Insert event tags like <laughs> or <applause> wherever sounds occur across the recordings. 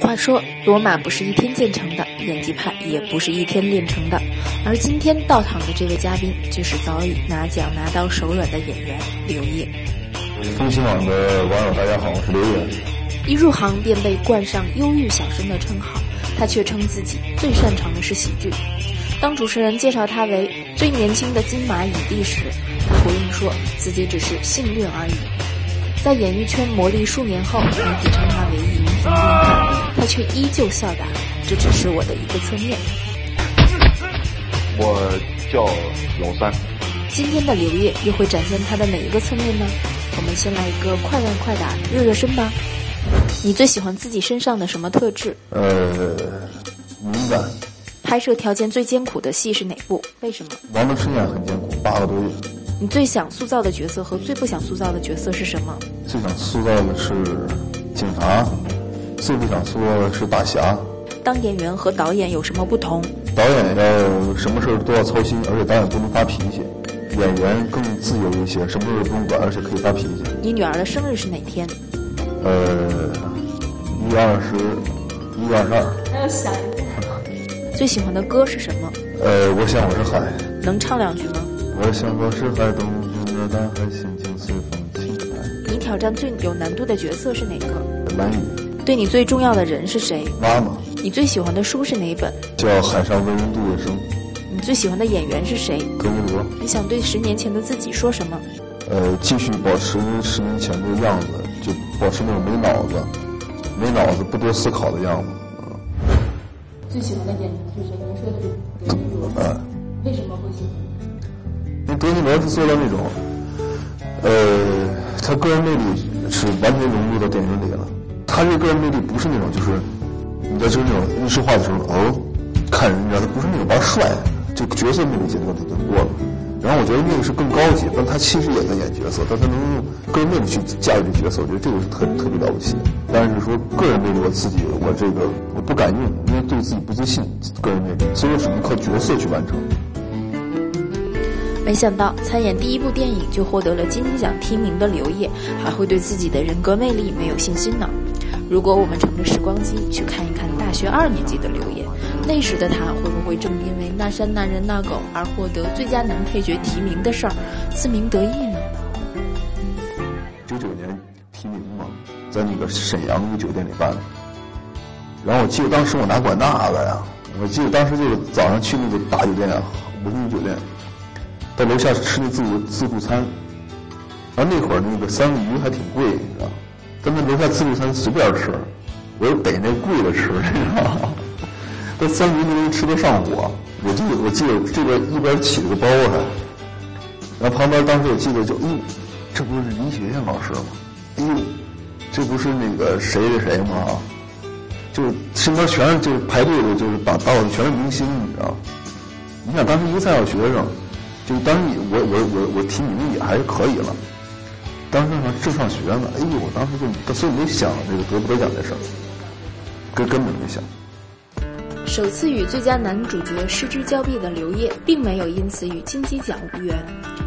话说，罗马不是一天建成的，演技派也不是一天练成的。而今天到场的这位嘉宾，就是早已拿奖拿到手软的演员刘烨。风行网的网友，大家好，我是刘烨。一入行便被冠上“忧郁小生”的称号，他却称自己最擅长的是喜剧。当主持人介绍他为最年轻的金马影帝时，他回应说自己只是幸运而已。在演艺圈磨砺数年后，媒体称他为荧屏电汉，他却依旧笑答：“这只是我的一个侧面。”我叫老三。今天的刘烨又会展现他的哪一个侧面呢？我们先来一个快问快答，热热身吧。你最喜欢自己身上的什么特质？呃，敏感。拍摄条件最艰苦的戏是哪部？为什么？王的春演很艰苦，八个多月。你最想塑造的角色和最不想塑造的角色是什么？最想塑造的是警察，最不想说的是大侠。当演员和导演有什么不同？导演要什么事儿都要操心，而且导演不能发脾气；演员更自由一些，什么事儿不用管，而且可以发脾气。你女儿的生日是哪天？呃，一月二十，一月二十二。还要想一个。<laughs> 最喜欢的歌是什么？呃，我想我是海。能唱两句吗？我想我是海，东风的大海，心情随风轻摆。你挑战最有难度的角色是哪个？蓝雨。对你最重要的人是谁？妈妈。你最喜欢的书是哪一本？叫《海上温度的生》。你最喜欢的演员是谁？格雷罗。你想对十年前的自己说什么？呃，继续保持十年前的样子，就保持那种没脑子、没脑子、不多思考的样子。最喜欢的演员是谁？您说的是德尼罗。嗯。为什么会喜欢？因为德尼罗是做到那种，呃，他个人魅力是完全融入到电影里了。他这个个人魅力不是那种，就是你知道，就是那种一说话的时候，哦，看人，你知道，他不是那种玩帅，这个角色魅力阶段他已经过了。然后我觉得那个是更高级，但他其实也在演角色，但他能用个人魅力去驾驭这角色，我觉得这个是特特别了不起。但是说个人魅力，我自己我这个我不敢用，因为对自己不自信。个人魅力，所以我只能靠角色去完成。没想到参演第一部电影就获得了金鸡奖提名的刘烨，还会对自己的人格魅力没有信心呢。如果我们乘着时光机去看一看大学二年级的刘烨，那时的他会不会正因为那山那人那狗而获得最佳男配角提名的事儿自鸣得意呢？九九年提名嘛，在那个沈阳一个酒店里办的。然后我记得当时我哪管那个呀？我记得当时就是早上去那个大酒店啊，五星级酒店，在楼下吃那自助自助餐。然后那会儿那个三文鱼还挺贵，你知道。咱们楼下自助餐随便吃，我就逮那贵的吃，<laughs> 你知道吗？那三明治吃得上火，我记得我记得这边一边起了个包还，然后旁边当时我记得就，哎，这不是林学院老师吗？哎呦，这不是那个谁谁谁吗？就身边全是就是排队的，就是把到的全是明星，你知道？你想当时一个在校学生，就当时我我我我提名也还是可以了。当时还正上学呢，哎呦，我当时就所以没想这个得不得奖这事儿，根根本没想。首次与最佳男主角失之交臂的刘烨，并没有因此与金鸡奖无缘。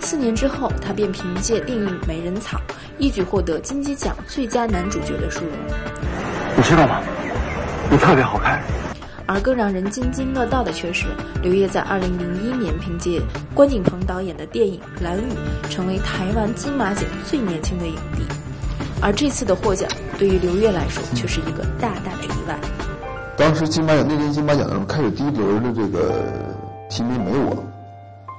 四年之后，他便凭借电影《美人草》一举获得金鸡奖最佳男主角的殊荣。你知道吗？你特别好看。而更让人津津乐道的却是，刘烨在2001年凭借关锦鹏导演的电影《蓝雨》，成为台湾金马奖最年轻的影帝。而这次的获奖，对于刘烨来说却是一个大大的意外。当时金马奖那年金马奖的时候，开始第一轮的这个提名没我，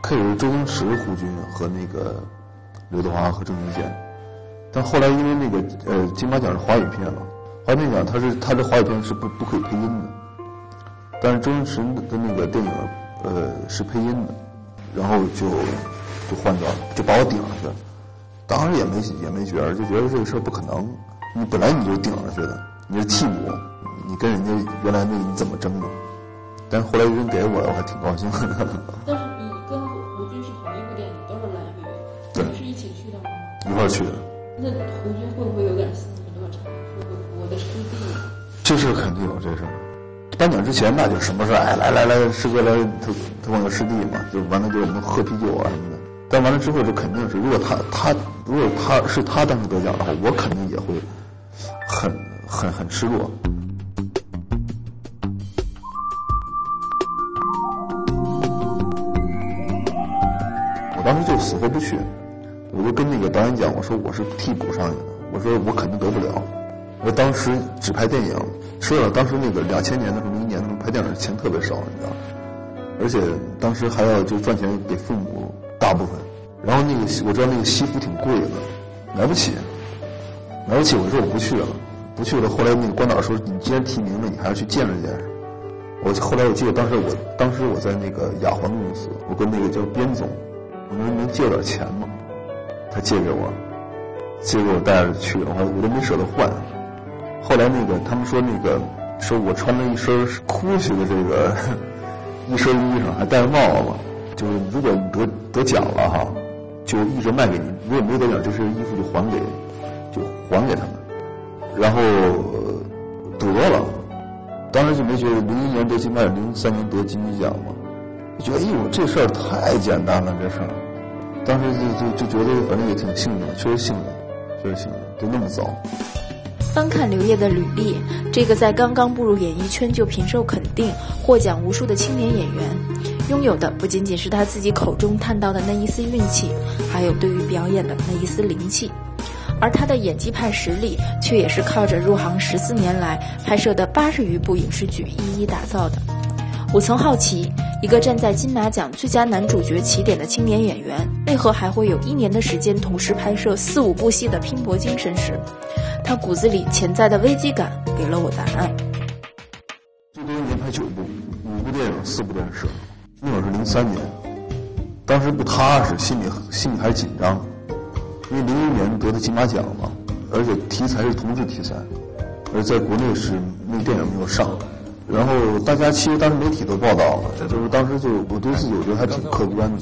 开始是周星驰、胡军和那个刘德华和郑伊健，但后来因为那个呃金马奖是华语片嘛，华语片奖它是它的华语片是不不可以配音的。但是周星驰的那个电影，呃，是配音的，然后就就换掉了，就把我顶上去了。当时也没也没觉得，就觉得这个事儿不可能。你本来你就顶上去的，你是替补，你跟人家原来那个你怎么争的？但是后来有人给我了，我还挺高兴的。但是你跟胡军是同一部电影，都是蓝雨，你们是一起去的吗？一块儿去的。那胡军会不会有点心理落差？说我的师弟。这事肯定有这事儿。颁奖之前那就什么事？哎，来来来，师哥来，他他问个师弟嘛，就完了，给我们喝啤酒啊什么的。但完了之后就肯定是，如果他他如果他是他当时得奖的话，我肯定也会很很很失落。我当时就死活不去，我就跟那个导演讲，我说我是替补上去的，我说我肯定得不了，我当时只拍电影。说了当时那个两千年的时候，一年的时候拍电影钱特别少，你知道，而且当时还要就赚钱给父母大部分，然后那个我知道那个西服挺贵的，买不起，买不起，我说我不去了，不去了。后来那个关导说，你既然提名了，你还要去见识见识。我后来我记得当时我当时我在那个雅环公司，我跟那个叫边总，我说能借点钱吗？他借给我，借给我带着去，我我都没舍得换。后来那个他们说那个说我穿了一身枯起的这个 <laughs> 一身衣裳，还戴着帽子，就是如果你得得奖了哈，就一直卖给你；如果没得奖，这身衣服就还给就还给他们。然后得了，当时就没觉得零一年得金马奖，零三年得金鸡奖嘛，觉得哎呦这事儿太简单了这事儿。当时就就就觉得反正也挺幸运，确实幸运，确实幸运，都那么早。翻看刘烨的履历，这个在刚刚步入演艺圈就频受肯定、获奖无数的青年演员，拥有的不仅仅是他自己口中谈到的那一丝运气，还有对于表演的那一丝灵气，而他的演技派实力，却也是靠着入行十四年来拍摄的八十余部影视剧一一打造的。我曾好奇，一个站在金马奖最佳男主角起点的青年演员，为何还会有一年的时间同时拍摄四五部戏的拼搏精神时？他骨子里潜在的危机感给了我答案。最多一年拍九部，五部电影，四部电视。那会儿是零三年，当时不踏实，心里心里还紧张，因为零一年得的金马奖嘛，而且题材是同志题材，而在国内是那个电影没有上。然后大家其实当时媒体都报道了，就是当时就我对自己我觉得还挺客观的。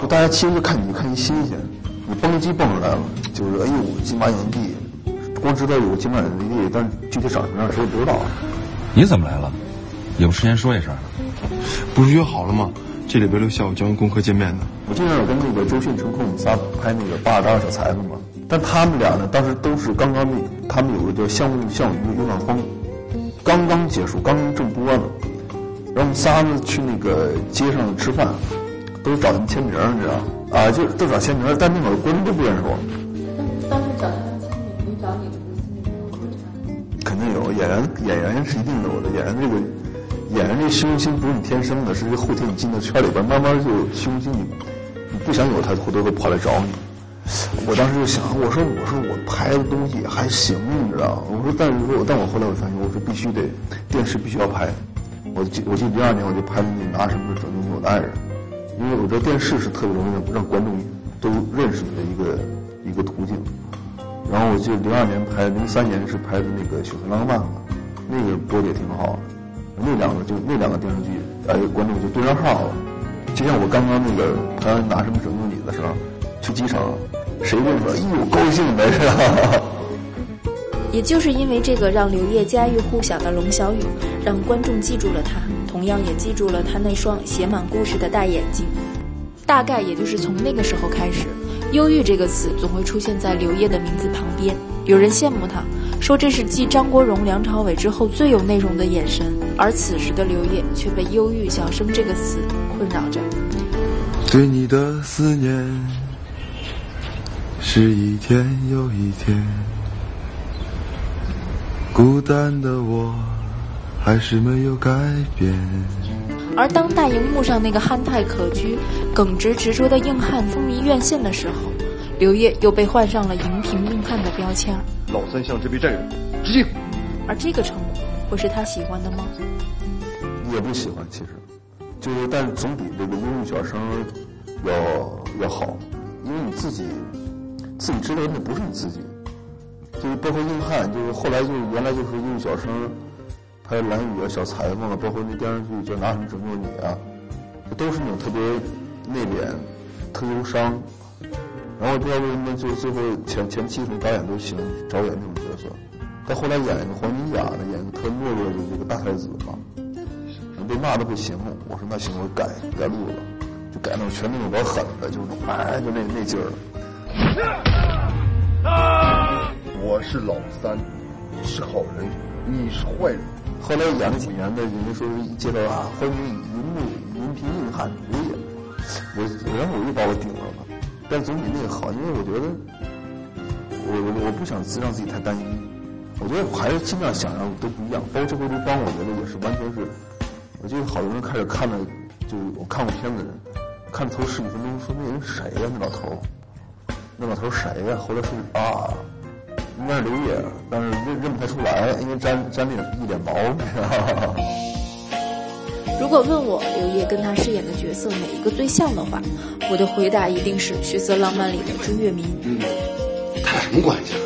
就大家其实就看你看一新鲜，你蹦极蹦出来了，就是哎呦金马影帝。光知道有个金马影帝，但具体长什么样谁也不知道。你怎么来了？有事先说一声。不是约好了吗？这礼拜六下午交完功课见面的。我记得有跟那个周迅、陈坤我们仨拍那个《八十张小才子》嘛。但他们俩呢，当时都是刚刚那，他们有个叫《项目项羽勇敢风》，刚刚结束，刚刚正播呢。然后我们仨呢去那个街上吃饭，都找他们签名，你知道啊，就都找签名，但那会儿观众都不认识我。演员，演员是一定有的。演员这个，演员这虚荣心不是你天生的，是后天你进到圈里边，慢慢就虚荣心你你不想有，他回头会跑来找你。我当时就想，我说我说我拍的东西还行，你知道我说，但是说，但我后来我发现，我说必须得电视必须要拍。我记我记得第二年我就拍了那拿什么拯救你我的爱人，因为我觉得电视是特别容易让观众都认识你的一个一个途径。然后我记得零二年拍，零三年是拍的那个《血色浪漫》嘛，那个播的也挺好。那两个就那两个电视剧，哎，观众就对上号了。就像我刚刚那个拍完《拿什么拯救你》的时候，去机场，谁认出来？哎呦，高兴的是吧？<laughs> 也就是因为这个让刘烨家喻户晓的龙小雨，让观众记住了他，同样也记住了他那双写满故事的大眼睛。大概也就是从那个时候开始，“忧郁”这个词总会出现在刘烨的名字旁边。有人羡慕他，说这是继张国荣、梁朝伟之后最有内容的眼神。而此时的刘烨却被“忧郁小生”这个词困扰着。对你的思念，是一天又一天。孤单的我，还是没有改变。而当大荧幕上那个憨态可掬、耿直执着的硬汉风靡院线的时候，刘烨又被换上了“荧屏硬汉”的标签。老三向这位战友致敬。而这个称呼会是他喜欢的吗？也不喜欢，其实，就是，但是总比这个忧郁小生要要好，因为你自己自己知道那不是你自己。就是包括硬汉，就是后来就是原来就是忧郁小生。拍《蓝雨》啊，小裁缝啊，包括那电视剧叫《拿什么拯救你》啊，都是那种特别内敛、特忧伤。然后不知道为什么，就最后前前期什么导演都喜欢找演这种角色。到后来演一个黄金甲的，演一个特懦弱的这个大太子嘛，被骂的不行了。我说那行，我改改路了，就改那种全那种老狠的，就是哎，就那那劲儿。我是老三，你是好人，你是坏人。后来演了几年的，有人家说一接到啊，欢迎荧幕荧屏硬汉刘烨，我然后我又把我顶了嘛，但总比那个好，因为我觉得我我我不想让自己太单一，我觉得我还是尽量想让都不一样。包括这回刘邦，我觉得也是完全是，我记得好多人开始看了，就我看过片子的人，看头十几分钟说那人谁呀？那老头，那老头谁呀？后来说啊，应该是刘烨，但是认认不太出来，因为沾沾了一点毛，你知道吗？如果问我刘烨跟他饰演的角色哪一个最像的话，我的回答一定是《血色浪漫》里的朱月明。嗯，他俩什么关系啊？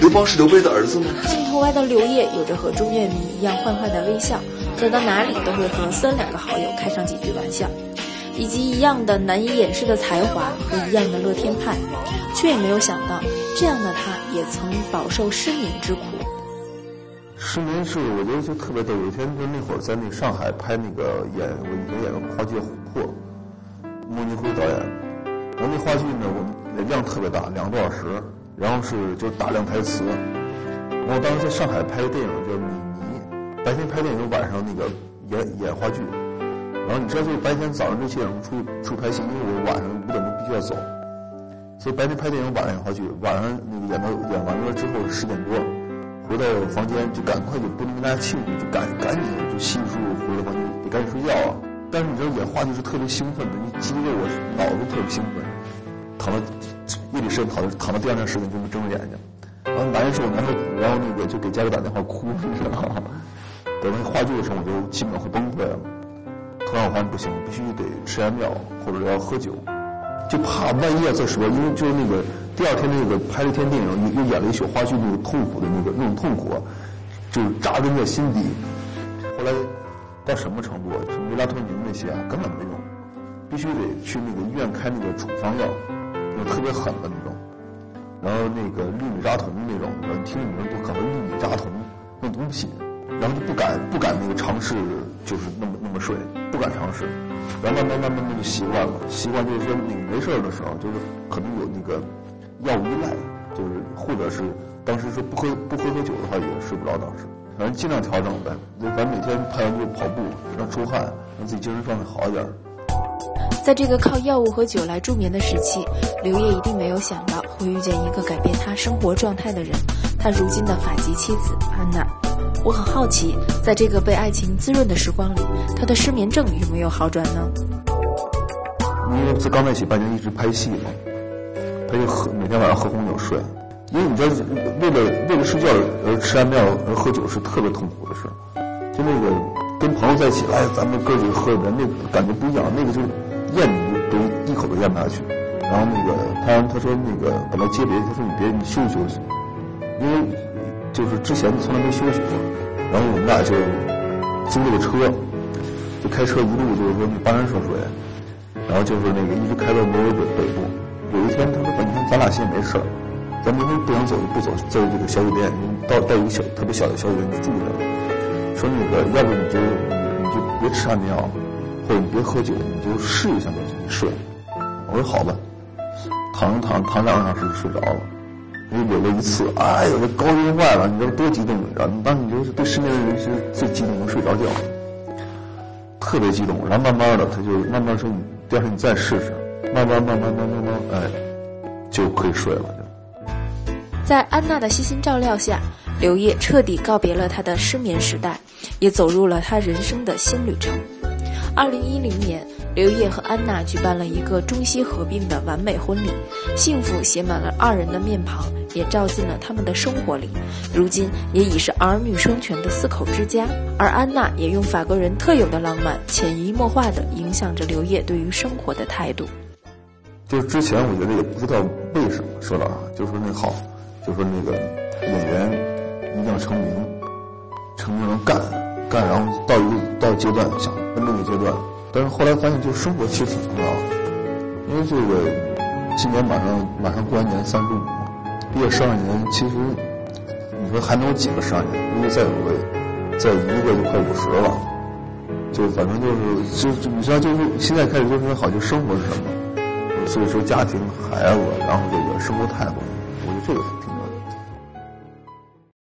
刘邦是刘备的儿子吗？镜头外的刘烨有着和朱月明一样坏坏的微笑，走到哪里都会和三两个好友开上几句玩笑，以及一样的难以掩饰的才华和一样的乐天派，却也没有想到这样的他也曾饱受失眠之苦。失眠是我觉得就特别逗。有一天就那会儿在那上海拍那个演我以前演的话剧《琥珀》，莫尼辉导演。然后那话剧呢，我们量特别大，两个多小时，然后是就大量台词。然后当时在上海拍的电影叫《米妮》，白天拍电影，晚上那个演演话剧。然后你知道，就是白天早上六七点钟出出拍戏，因为我晚上五点钟必须要走，所以白天拍电影，晚上演话剧。晚上那个演到演完了之后十点多。回到房间就赶快就不能跟大家庆祝，就赶赶紧就洗漱回到房间得赶紧睡觉啊！但是你知道演话剧是特别兴奋的，你激得我脑子特别兴奋，躺到夜里十点躺到躺到第二天十点就能睁着眼睛，然后难受难受，然后那个就给家里打电话哭，你知道吗？<laughs> 等那话剧的时候我就基本上会崩溃了。头上环不行，必须得吃安妙或者要喝酒，就怕万一要再说，因为就是那个。第二天那个拍了一天电影，又演了一宿花絮，那个痛苦的那个那种痛苦，就扎根在心底。后来到什么程度？什么维拉托宁那些啊，根本没用，必须得去那个医院开那个处方药，那种特别狠的那种。然后那个氯米扎酮那种，听着名都可能，氯米扎酮那东西，然后就不敢不敢那个尝试，就是那么那么睡，不敢尝试。然后慢慢慢慢慢就习惯了，习惯就是说你没事的时候，就是可能有那个。药物依赖，就是或者是当时说不喝不喝喝酒的话也睡不着，当时反正尽量调整呗。就反正每天拍完就跑步，让出汗，让自己精神状态好一点。在这个靠药物和酒来助眠的时期，刘烨一定没有想到会遇见一个改变他生活状态的人，他如今的法籍妻子安娜。我很好奇，在这个被爱情滋润的时光里，他的失眠症有没有好转呢？因为在刚在一起半年，一直拍戏嘛。他就喝，每天晚上喝红酒睡，因为你知道，为了为了睡觉而吃安眠药而喝酒是特别痛苦的事就那个跟朋友在一起，来咱们哥几个喝一杯，那感觉不一样。那个就咽你都一口都咽不下去。然后那个他他说那个本来接别人，他说你别你休息休息，因为就是之前从来没休息过。然后我们俩就租了个车，就开车一路就是说那跋山涉水，然后就是那个一直开到挪威北北部。有一天，他说：“反正咱俩现在没事儿，咱明天不想走就不走，在这个小酒店，到带一个小特别小的小酒店就住着。说那个，要不你就你就别吃安眠药，或者你别喝酒，你就试一下你睡。”我说：“好吧。”躺着躺着躺两个小时就睡着了。因为有了一次，哎呦，这高兴坏了，你知道多激动？你知道，当你就是对身边的人是最激动，能睡着觉，特别激动。然后慢慢的，他就慢慢说：“你第二天你再试试。”慢慢慢慢慢慢慢，哎，就可以睡了。就在安娜的悉心照料下，刘烨彻底告别了他的失眠时代，也走入了他人生的新旅程。二零一零年，刘烨和安娜举办了一个中西合并的完美婚礼，幸福写满了二人的面庞，也照进了他们的生活里。如今也已是儿女双全的四口之家，而安娜也用法国人特有的浪漫，潜移默化地影响着刘烨对于生活的态度。就是之前我觉得也不知道为什么说了啊，就说那好，就说那个演员一定要成名，成名能干干，然后到一个到阶段想奔那个阶段，但是后来发现就生活其实挺重要的，因为这个今年马上马上过完年三十五，毕业十二年，其实你说还能有几个十二年？如果再有个再一个就快五十了，就反正就是就你知道就是现在开始就是好，就生活是什么？所以说，家庭、孩子，然后这个生活态度，我觉得这个。